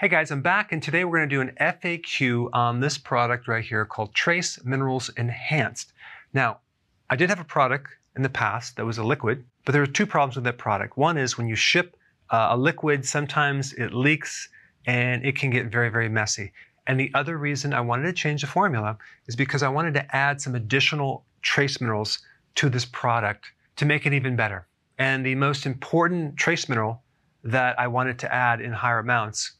Hey guys, I'm back and today we're going to do an FAQ on this product right here called Trace Minerals Enhanced. Now, I did have a product in the past that was a liquid, but there are two problems with that product. One is when you ship uh, a liquid, sometimes it leaks and it can get very, very messy. And the other reason I wanted to change the formula is because I wanted to add some additional trace minerals to this product to make it even better. And the most important trace mineral that I wanted to add in higher amounts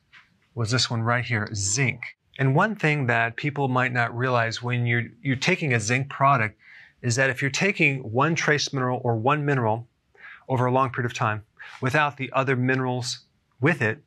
was this one right here, zinc. And one thing that people might not realize when you're, you're taking a zinc product is that if you're taking one trace mineral or one mineral over a long period of time without the other minerals with it,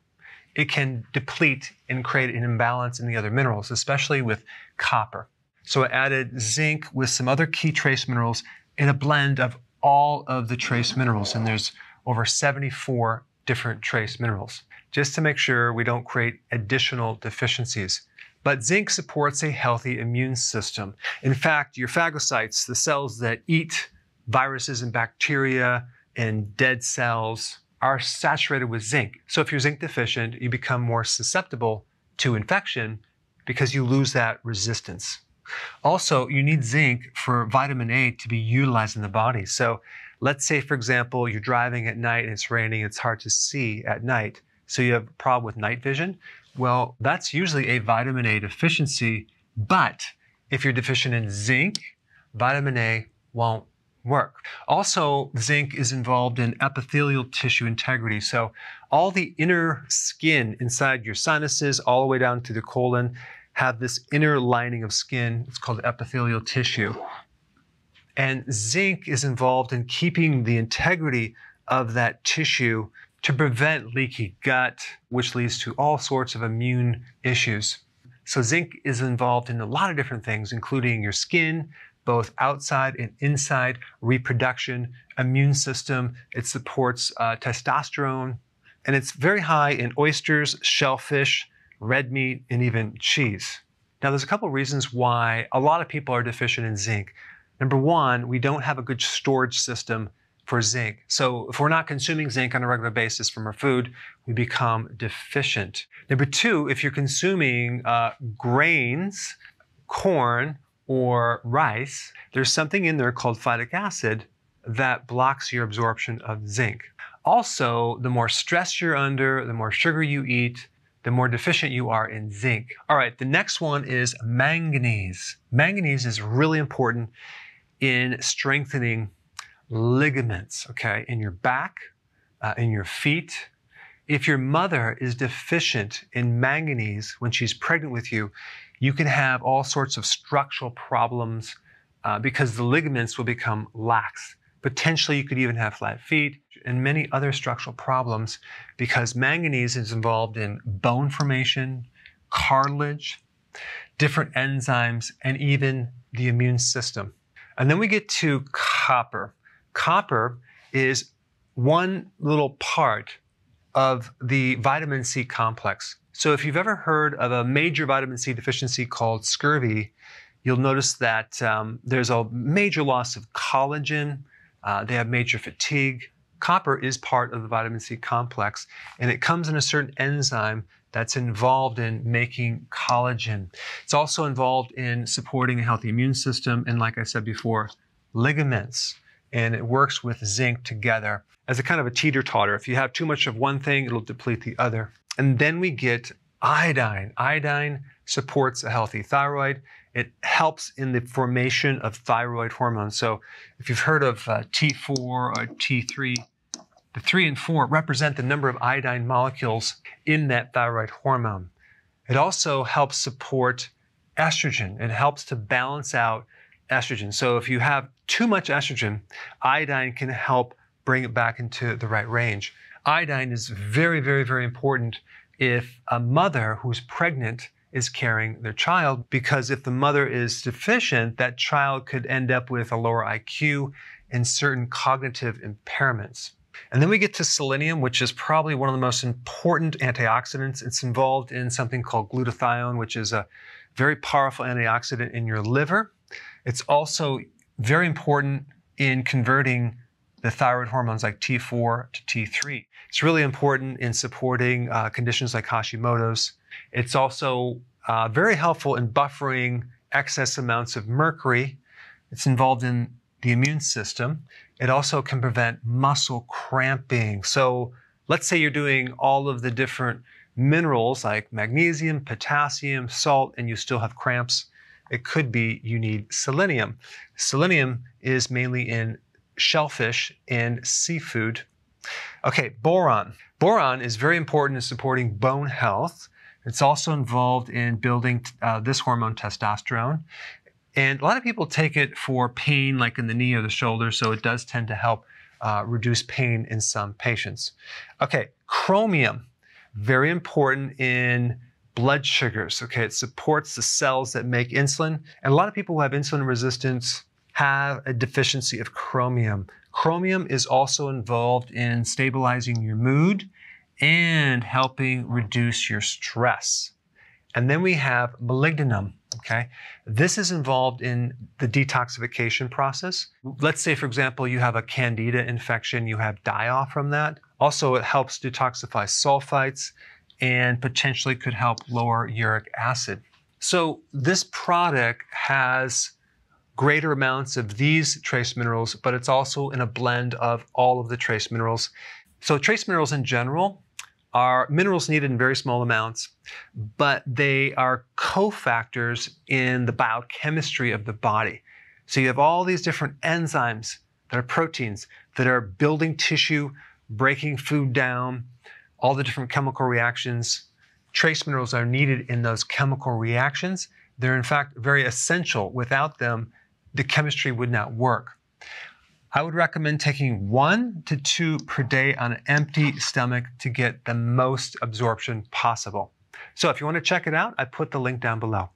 it can deplete and create an imbalance in the other minerals, especially with copper. So I added zinc with some other key trace minerals in a blend of all of the trace minerals. And there's over 74 different trace minerals, just to make sure we don't create additional deficiencies. But zinc supports a healthy immune system. In fact, your phagocytes, the cells that eat viruses and bacteria and dead cells, are saturated with zinc. So if you're zinc deficient, you become more susceptible to infection because you lose that resistance. Also, you need zinc for vitamin A to be utilized in the body. So let's say, for example, you're driving at night and it's raining, it's hard to see at night. So you have a problem with night vision. Well, that's usually a vitamin A deficiency. But if you're deficient in zinc, vitamin A won't work. Also, zinc is involved in epithelial tissue integrity. So all the inner skin inside your sinuses, all the way down to the colon, have this inner lining of skin. It's called epithelial tissue. And zinc is involved in keeping the integrity of that tissue to prevent leaky gut, which leads to all sorts of immune issues. So zinc is involved in a lot of different things, including your skin, both outside and inside, reproduction, immune system. It supports uh, testosterone, and it's very high in oysters, shellfish, red meat, and even cheese. Now, there's a couple of reasons why a lot of people are deficient in zinc. Number one, we don't have a good storage system for zinc. So if we're not consuming zinc on a regular basis from our food, we become deficient. Number two, if you're consuming uh, grains, corn, or rice, there's something in there called phytic acid that blocks your absorption of zinc. Also, the more stress you're under, the more sugar you eat, the more deficient you are in zinc. All right, the next one is manganese. Manganese is really important in strengthening ligaments, okay, in your back, uh, in your feet. If your mother is deficient in manganese when she's pregnant with you, you can have all sorts of structural problems uh, because the ligaments will become lax. Potentially, you could even have flat feet and many other structural problems because manganese is involved in bone formation, cartilage, different enzymes, and even the immune system. And then we get to copper. Copper is one little part of the vitamin C complex. So if you've ever heard of a major vitamin C deficiency called scurvy, you'll notice that um, there's a major loss of collagen, uh, they have major fatigue. Copper is part of the vitamin C complex, and it comes in a certain enzyme that's involved in making collagen. It's also involved in supporting a healthy immune system, and like I said before, ligaments. And it works with zinc together as a kind of a teeter totter. If you have too much of one thing, it'll deplete the other. And then we get iodine. Iodine supports a healthy thyroid. It helps in the formation of thyroid hormones. So if you've heard of uh, T4 or T3, the 3 and 4 represent the number of iodine molecules in that thyroid hormone. It also helps support estrogen. It helps to balance out estrogen. So if you have too much estrogen, iodine can help bring it back into the right range. Iodine is very, very, very important if a mother who's pregnant is carrying their child because if the mother is deficient, that child could end up with a lower IQ and certain cognitive impairments. And then we get to selenium, which is probably one of the most important antioxidants. It's involved in something called glutathione, which is a very powerful antioxidant in your liver. It's also very important in converting the thyroid hormones like T4 to T3. It's really important in supporting uh, conditions like Hashimoto's. It's also uh, very helpful in buffering excess amounts of mercury. It's involved in the immune system. It also can prevent muscle cramping. So let's say you're doing all of the different minerals like magnesium, potassium, salt, and you still have cramps. It could be you need selenium. Selenium is mainly in shellfish and seafood. Okay, boron. Boron is very important in supporting bone health. It's also involved in building uh, this hormone, testosterone. And a lot of people take it for pain, like in the knee or the shoulder, so it does tend to help uh, reduce pain in some patients. Okay, chromium, very important in blood sugars. Okay, it supports the cells that make insulin. And a lot of people who have insulin resistance have a deficiency of chromium. Chromium is also involved in stabilizing your mood and helping reduce your stress. And then we have molybdenum. Okay, this is involved in the detoxification process. Let's say, for example, you have a candida infection, you have die off from that. Also, it helps detoxify sulfites and potentially could help lower uric acid. So, this product has greater amounts of these trace minerals, but it's also in a blend of all of the trace minerals. So, trace minerals in general are minerals needed in very small amounts, but they are cofactors in the biochemistry of the body. So, you have all these different enzymes that are proteins that are building tissue, breaking food down, all the different chemical reactions. Trace minerals are needed in those chemical reactions. They're in fact very essential. Without them, the chemistry would not work. I would recommend taking one to two per day on an empty stomach to get the most absorption possible. So if you want to check it out, I put the link down below.